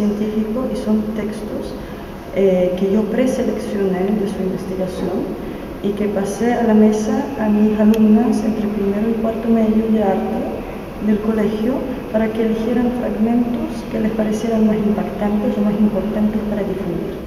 y son textos eh, que yo preseleccioné de su investigación y que pasé a la mesa a mis alumnas entre primero y cuarto medio de arte del colegio para que eligieran fragmentos que les parecieran más impactantes o más importantes para difundir.